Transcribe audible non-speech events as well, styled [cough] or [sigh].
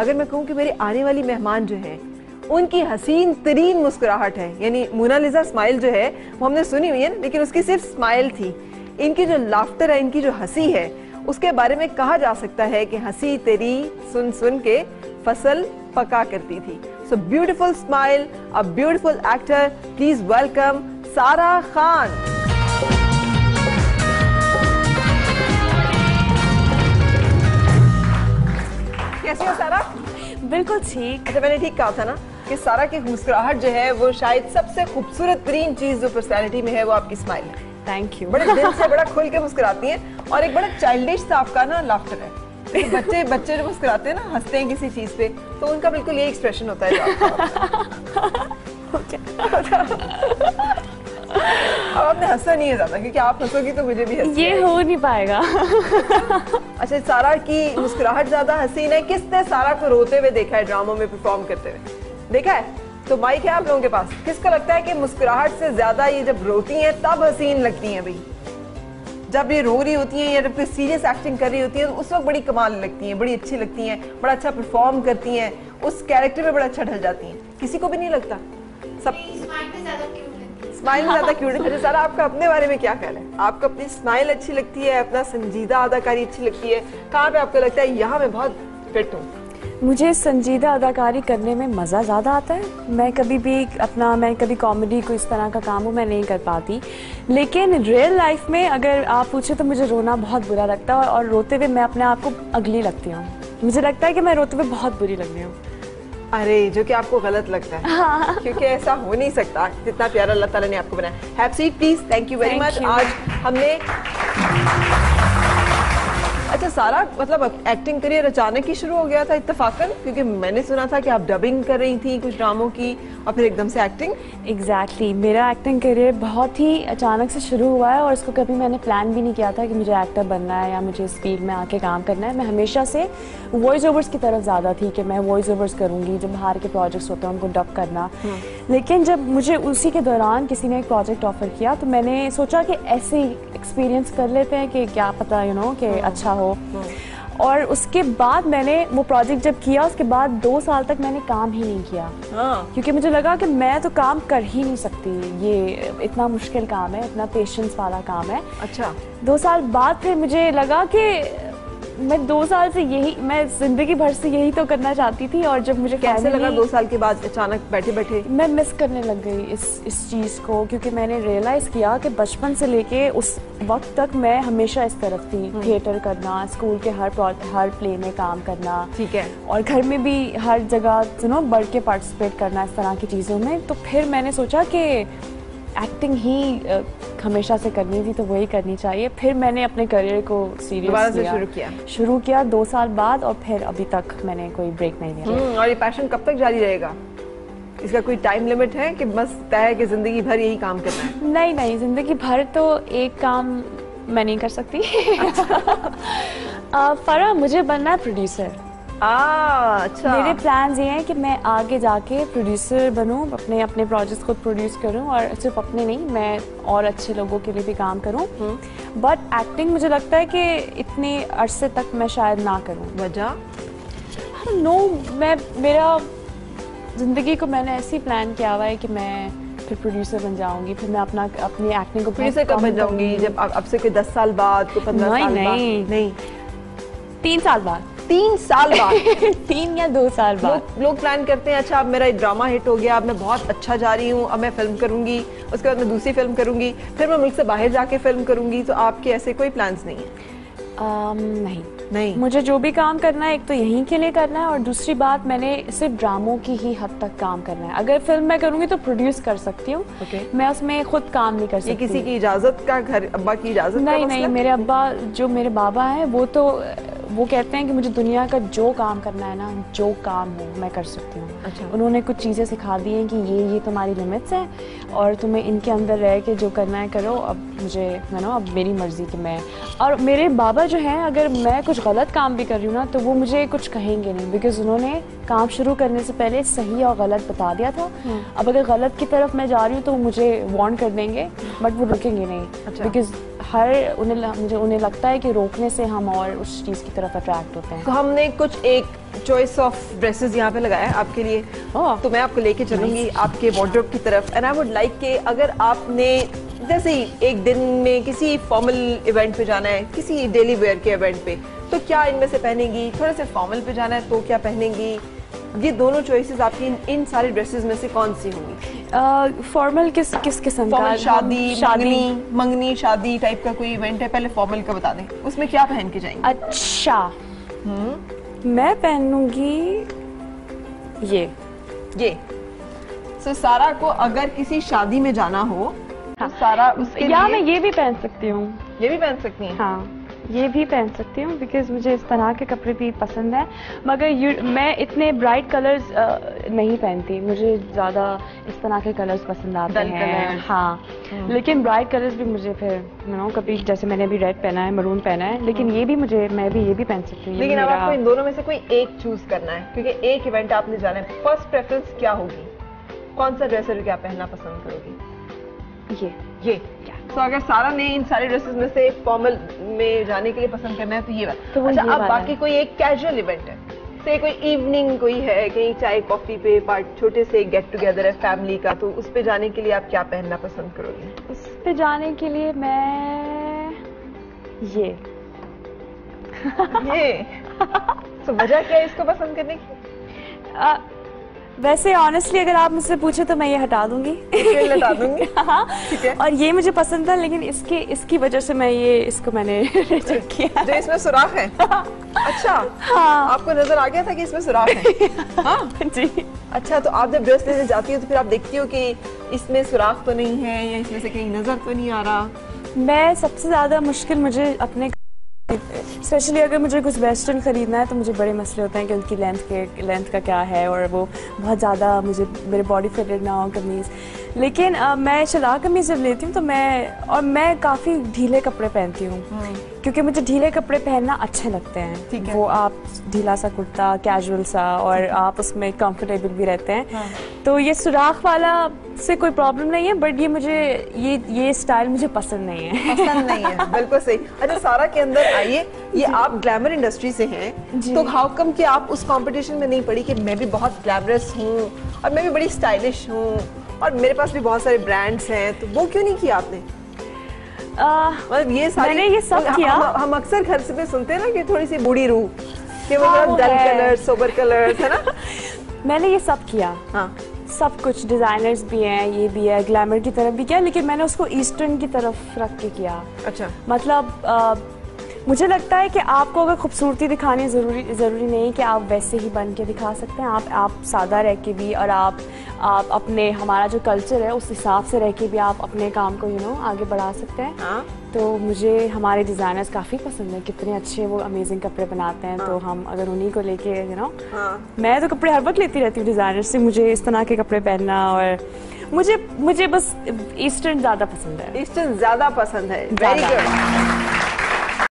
अगर मैं कहूँ कि मेरी आने वाली मेहमान जो है, उनकी हसीन, तरीन मुस्कुराहट है, यानी मोनालिजा स्माइल जो है, वो हमने सुनी हुई है, लेकिन उसकी सिर्फ़ स्माइल थी। इनकी जो लाफ्टर है, इनकी जो हँसी है, उसके बारे में कहा जा सकता है कि हँसी, तेरी, सुन सुन के फ़सल पका करती थी। So beautiful smile a beautiful actor please welcome Sara Khan कैसी हो सारा? बिल्कुल ठीक। अच्छा मैंने ठीक कहा था ना कि सारा की मुस्कुराहट जो है वो शायद सबसे खूबसूरत तरीन चीज़ जो पर्सनैलिटी में है वो आपकी स्माइल है। थैंक यू बड़े दिल से बड़ा [laughs] खुल के मुस्कुराती हैं और एक बड़ा चाइल्डिश सा आपका ना लाफ्टर है। तो [laughs] बच्चे बच्चे जो मुस्कुराते हैं ना हँसते हैं किसी चीज़ पे तो उनका बिल्कुल ये एक्सप्रेशन होता है [laughs] अब आपने हंसा नहीं है ज़्यादा क्योंकि आप हंसोगी तो मुझे भी हँसी ये हो। नहीं पाएगा। [laughs] अच्छा सारा की मुस्कुराहट ज़्यादा हसीन है किसने सारा को रोते हुए देखा है ड्रामों में परफॉर्म करते हुए? देखा है? तो माइक है आप लोगों के पास। किसको लगता है कि मुस्कुराहट से ज़्यादा ये जब रोती हैं तब हसीन लगती हैं भाई? जब ये रो रही होती हैं या जब कोई सीरियस एक्टिंग कर रही होती है तो उस वक्त बड़ी कमाल लगती हैं बड़ी अच्छी लगती हैं बड़ा अच्छा परफॉर्म करती हैं उस कैरेक्टर में बड़ा अच्छा ढल जाती हैं। किसी को भी नहीं लगता। सब स्माइल ज़्यादा क्यूट है अच्छा सारा आपका अपने बारे में क्या ख्याल है? आपको अपनी स्माइल अच्छी लगती है, अपना संजीदा अदाकारी अच्छी लगती है। कहाँ पे आपको लगता है, यहाँ मैं बहुत फिट हूँ? मुझे संजीदा अदाकारी करने में मज़ा ज़्यादा आता है। मैं कभी भी अपना, मैं कभी कॉमेडी को इस तरह का काम हो मैं नहीं कर पाती। लेकिन रियल लाइफ में अगर आप पूछे तो मुझे रोना बहुत बुरा लगता है और रोते हुए मैं अपने आप को अगली लगती हूँ। मुझे लगता है कि मैं रोते हुए बहुत बुरी लग रही हूँ। अरे जो कि आपको गलत लगता है। हाँ। क्योंकि ऐसा हो नहीं सकता जितना प्यारा अल्लाह ताला ने आपको बनाया। Have seat please thank you very much आज हमने अच्छा सारा मतलब एक्टिंग करियर अचानक ही शुरू हो गया था इत्तेफाकन क्योंकि मैंने सुना था कि आप डबिंग कर रही थी कुछ ड्रामों की। और फिर एकदम से एक्टिंग एग्जैक्टली exactly. मेरा एक्टिंग करियर बहुत ही अचानक से शुरू हुआ है और इसको कभी मैंने प्लान भी नहीं किया था कि मुझे एक्टर बनना है या मुझे इस फ़ील्ड में आके काम करना है। मैं हमेशा से वॉइस ओवर्स की तरफ़ ज़्यादा थी कि मैं वॉइस ओवर्स करूँगी जो बाहर के प्रोजेक्ट्स होते हैं उनको डब करना। लेकिन जब मुझे उसी के दौरान किसी ने एक प्रोजेक्ट ऑफ़र किया तो मैंने सोचा कि ऐसे एक्सपीरियंस कर लेते हैं कि क्या पता यू नो कि अच्छा हो। और उसके बाद मैंने वो प्रोजेक्ट जब किया उसके बाद दो साल तक मैंने काम ही नहीं किया। हाँ। क्योंकि मुझे लगा कि मैं तो काम कर ही नहीं सकती। ये इतना मुश्किल काम है इतना पेशेंस वाला काम है। अच्छा। दो साल बाद फिर मुझे लगा कि मैं दो साल से यही मैं ज़िंदगी भर से यही तो करना चाहती थी और जब मुझे कैसे लगा दो साल के बाद अचानक बैठे बैठे? मैं मिस करने लग गई इस इस चीज़ को क्योंकि मैंने रियलाइज़ किया कि बचपन से लेके उस वक्त तक मैं हमेशा इस तरफ़ थी थिएटर करना स्कूल के हर हर प्ले में काम करना। ठीक है। और घर में भी हर जगह यू नो बढ़ के पार्टिसिपेट करना इस तरह की चीज़ों में। तो फिर मैंने सोचा कि एक्टिंग ही हमेशा से करनी थी तो वही करनी चाहिए। फिर मैंने अपने करियर को सीरियस से शुरू किया। शुरू किया दो साल बाद और फिर अभी तक मैंने कोई ब्रेक नहीं लिया। हम्म, और ये पैशन कब तक जारी रहेगा? इसका कोई टाइम लिमिट है कि बस तय है कि ज़िंदगी भर यही काम करना है? नहीं नहीं ज़िंदगी भर तो एक काम मैं नहीं कर सकती। [laughs] अ, फरा मुझे बनना है प्रोड्यूसर अच्छा मेरे प्लान्स ये हैं कि मैं आगे जाके प्रोड्यूसर बनूं अपने अपने प्रोजेक्ट्स खुद प्रोड्यूस करूँ और सिर्फ़ अपने नहीं मैं और अच्छे लोगों के लिए भी काम करूँ। बट एक्टिंग मुझे लगता है कि इतने अरसे तक मैं शायद ना करूँ। वजह? नो मैं मेरा ज़िंदगी को मैंने ऐसे ही प्लान किया हुआ है कि मैं फिर प्रोड्यूसर बन जाऊँगी फिर मैं अपना अपनी एक्टिंग को प्रोड्यूसर कब बन जाऊँगी? जब अब से कोई दस साल बाद को पंद्रह साल नहीं। नहीं। तीन साल बाद। तीन साल बाद। [laughs] तीन या दो साल बाद। लोग लोग प्लान करते हैं अच्छा अब मेरा ड्रामा हिट हो गया अब मैं बहुत अच्छा जा रही हूँ अब मैं फ़िल्म करूँगी उसके बाद मैं दूसरी फ़िल्म करूँगी फिर मैं मुल्क से बाहर जाके फ़िल्म करूँगी। तो आपके ऐसे कोई प्लान्स नहीं है? अम, नहीं। नहीं। मुझे जो भी काम करना है एक तो यहीं के लिए करना है और दूसरी बात मैंने सिर्फ़ ड्रामों की ही हद तक काम करना है। अगर फ़िल्म मैं करूँगी तो प्रोड्यूस कर सकती हूँ। Okay. मैं उसमें खुद काम नहीं कर ये सकती। किसी की इजाज़त का घर अब्बा की इजाज़त नहीं नहीं मेरे अब्बा जो मेरे बाबा हैं वो तो वो कहते हैं कि मुझे दुनिया का जो काम करना है ना जो काम हो मैं कर सकती हूँ अच्छा। उन्होंने कुछ चीज़ें सिखा दी हैं कि ये ये तुम्हारी लिमिट्स हैं और तुम्हें इनके अंदर रह के जो करना है करो अब मुझे है ना अब मेरी मर्ज़ी कि मैं और मेरे बाबा जो हैं अगर मैं कुछ गलत काम भी कर रही हूँ ना तो वो मुझे कुछ कहेंगे नहीं बिकॉज़ उन्होंने काम शुरू करने से पहले सही और गलत बता दिया था अब अगर गलत की तरफ़ मैं जा रही हूँ तो मुझे वार्न कर देंगे बट वो रुकेंगे नहीं अच्छा। बिकॉज़ हर उन्हें मुझे उन्हें लगता है कि रोकने से हम और उस चीज़ की तरफ़ अट्रैक्ट होते हैं। तो हमने कुछ एक चॉइस ऑफ़ ड्रेसेस यहाँ पे लगाया है आपके लिए। ओह। तो मैं आपको लेके चलूँगी आपके वार्डरोब की तरफ़। एंड आई वुड लाइक के अगर आपने जैसे ही एक दिन में किसी फॉर्मल इवेंट पे जाना है किसी डेली वेयर के इवेंट पे तो क्या इनमें से पहनेंगी? थोड़ा से फॉर्मल पे जाना है तो क्या पहनेंगी? ये दोनों चॉइसेस आपकी इन, इन सारी ड्रेसेस में से कौन सी होंगी? फॉर्मल uh, किस किस किस्म का? शादी शादी मंगनी मंगनी शादी टाइप का कोई इवेंट है? पहले फॉर्मल का बता दें। उसमें क्या पहन के जाएँगे? अच्छा। हम्म। मैं पहनूँगी ये। ये। सो so, सारा को अगर किसी शादी में जाना हो तो सारा उसके या लिए मैं ये भी पहन सकती हूँ। ये भी पहन सकती हूँ? हाँ। ये भी पहन सकती हूँ बिकॉज़ मुझे इस तरह के कपड़े भी पसंद हैं। मगर मैं इतने ब्राइट कलर्स नहीं पहनती। मुझे ज़्यादा इस तरह के कलर्स पसंद आते हैं. हाँ। लेकिन ब्राइट कलर्स भी मुझे फिर नो कभी जैसे मैंने भी रेड पहना है मरून पहना है लेकिन ये भी मुझे मैं भी ये भी पहन सकती हूँ। लेकिन अब आपको इन दोनों में से कोई एक चूज़ करना है क्योंकि एक इवेंट आपने जाना है। फ़र्स्ट प्रेफरेंस क्या होगी? कौन सा ड्रेस क्या पहनना पसंद करोगी? ये ये तो अगर सारा ने इन सारे ड्रेसेस में से फॉर्मल में जाने के लिए पसंद करना है तो ये वाला। तो अच्छा अब बाकी कोई एक कैजुअल इवेंट है। से कोई इवनिंग कोई है कहीं चाय कॉफ़ी पे पार्ट छोटे से गेट टुगेदर है फैमिली का तो उस पे जाने के लिए आप क्या पहनना पसंद करोगे? उस पे जाने के लिए मैं ये। [laughs] ये? [laughs] तो वजह क्या है इसको पसंद करने की? वैसे ऑनेस्टली अगर आप मुझसे पूछे तो मैं ये हटा दूँगी। लटा दूँगी। [laughs] हाँ ठीक है। और ये मुझे पसंद था लेकिन इसके इसकी वजह से मैं ये इसको मैंने [laughs] रिजेक्ट किया। जो इसमें सुराख है। [laughs] अच्छा हाँ। आपको नज़र आ गया था कि इसमें सुराख है? हाँ। जी। अच्छा तो आप जब ड्रेस लेने जाती हो तो फिर आप देखती हो कि इसमें सुराख तो नहीं है या इसमें से कहीं नज़र तो नहीं आ रहा? मैं सबसे ज़्यादा मुश्किल मुझे अपने स्पेशली अगर मुझे कुछ वेस्टर्न ख़रीदना है तो मुझे बड़े मसले होते हैं कि उनकी लेंथ के लेंथ का क्या है और वो बहुत ज़्यादा मुझे मेरे बॉडी फिटेड ना हो कमीज़। लेकिन अ, मैं शलवार कमीज़ जब लेती हूँ तो मैं और मैं काफ़ी ढीले कपड़े पहनती हूँ। क्योंकि मुझे ढीले कपड़े पहनना अच्छे लगते हैं। ठीक है। वो आप ढीला सा कुर्ता कैजुअल सा और आप उसमें कंफर्टेबल भी रहते हैं। हाँ। तो ये सुराख वाला से कोई प्रॉब्लम नहीं है बट ये मुझे ये ये स्टाइल मुझे पसंद नहीं है। पसंद नहीं है। [laughs] बिल्कुल सही। अच्छा सारा के अंदर आइए। ये आप ग्लैमर इंडस्ट्री से हैं तो हाउ कम कि आप उस कंपटीशन में नहीं पड़ी कि मैं भी बहुत ग्लैमरस हूँ और मैं भी बड़ी स्टाइलिश हूँ? और मेरे पास भी बहुत सारे ब्रांड्स हैं तो वो क्यों नहीं किया आपने? मतलब ये सारी मैंने ये सब किया। हम, हम अक्सर घर से सुनते हैं ना कि थोड़ी सी बूढ़ी रूह कि हाँ, डल कलर सोबर कलर है ना? [laughs] मैंने ये सब किया। हाँ। सब कुछ डिज़ाइनर्स भी हैं ये भी है ग्लैमर की तरफ़ भी किया लेकिन मैंने उसको ईस्टर्न की तरफ़ रख के किया। अच्छा। मतलब अ, मुझे लगता है कि आपको अगर खूबसूरती दिखानी ज़रूरी ज़रूरी नहीं कि आप वैसे ही बन के दिखा सकते हैं। आप आप सादा रह के भी और आप आप अपने हमारा जो कल्चर है उस हिसाब से रह के भी आप अपने काम को यू you नो know, आगे बढ़ा सकते हैं। हाँ। तो मुझे हमारे डिज़ाइनर्स काफ़ी पसंद है। कितने अच्छे वो अमेजिंग कपड़े बनाते हैं। हाँ। तो हम अगर उन्हीं को लेके यू नो हाँ। मैं तो कपड़े हर वक्त लेती रहती हूँ डिज़ाइनर से। मुझे इस तरह के कपड़े पहनना और मुझे मुझे बस ईस्टर्न ज़्यादा पसंद है। ईस्टर्न ज़्यादा पसंद है। Very good